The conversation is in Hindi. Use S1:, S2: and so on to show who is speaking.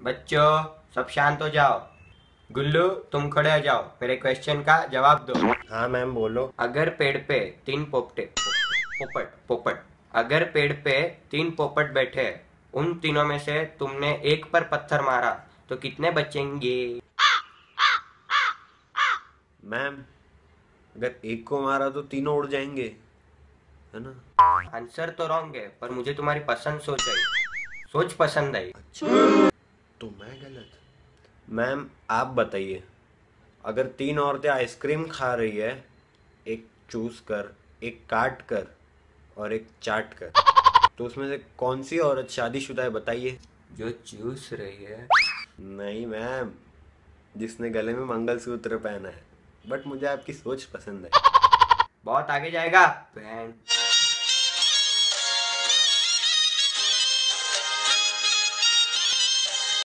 S1: बच्चों सब शांत हो जाओ। गुल्लू तुम खड़े हो जाओ। मेरे क्वेश्चन का जवाब दो।
S2: हाँ मैम बोलो।
S1: अगर पेड़ पे तीन पोपटे पोपट पोपट अगर पेड़ पे तीन पोपट बैठे उन तीनों में से तुमने एक पर पत्थर मारा तो कितने बचेंगे?
S2: मैम अगर एक को मारा तो तीनों उड़ जाएँगे है ना?
S1: आंसर तो रॉन्ग है पर मुझे तुम्हारी पसंद सोच आई। सोच पसंद आई।
S2: तो मैं गलत? मैम आप बताइए। अगर तीन औरतें आइसक्रीम खा रही है एक चूस कर एक काट कर और एक चाट कर तो उसमें से कौन सी औरत शादीशुदा है बताइए।
S1: जो चूस रही है।
S2: नहीं मैम जिसने गले में मंगलसूत्र पहना है बट मुझे आपकी सोच पसंद है।
S1: बहुत आगे जाएगा। बहन